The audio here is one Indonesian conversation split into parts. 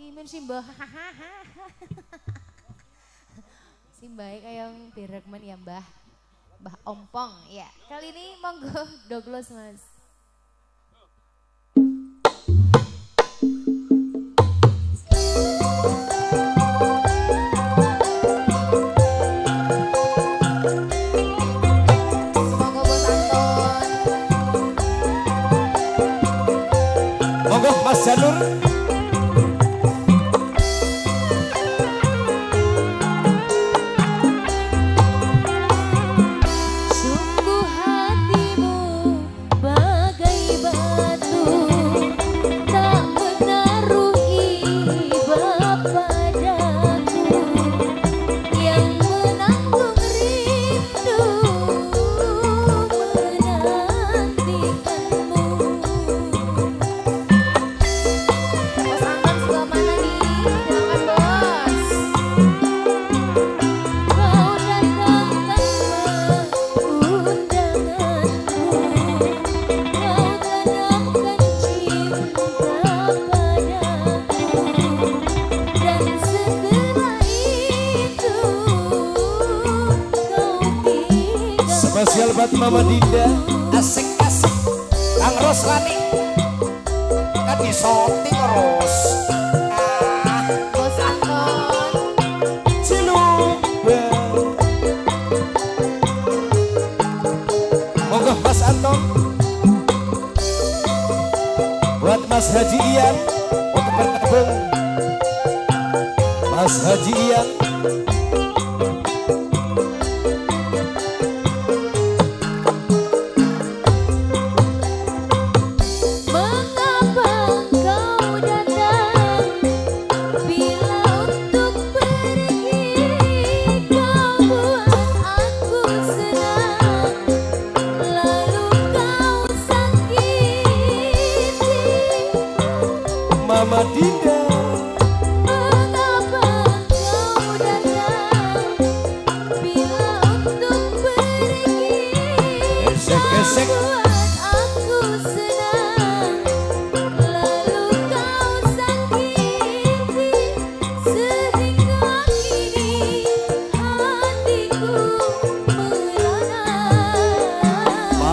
Imin simbah. simbah kayang direkmen ya Mbah. Mbah Ompong ya. Kali ini monggo doglos Mas. Monggo spesial buat Mama Dinda. Asik asik Kang Roslani kan disorti terus ah. Moga Mas Anton. Buat Mas Haji Ian. Untuk berkebun Mas Haji Ian.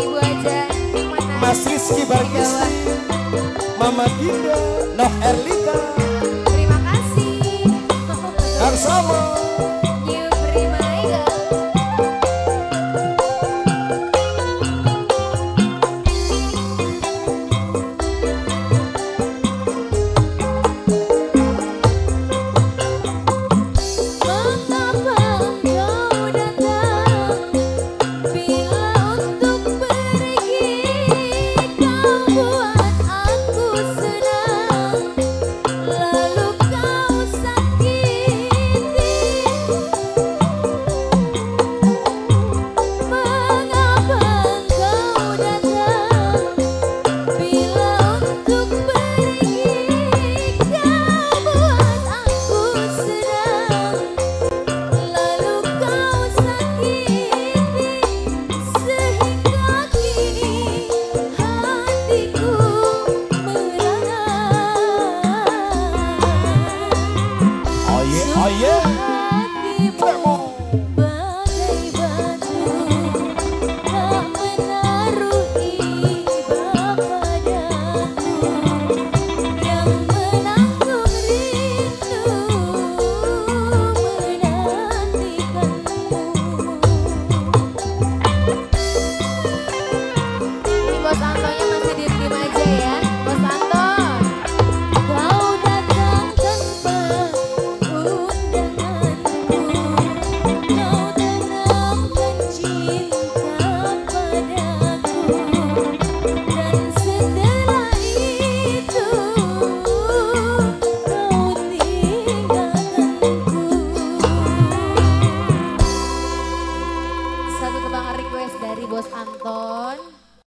ibu aja Mas Rizky. Barkis Mama Dinda Noh Erlita Terima kasih. Harus sama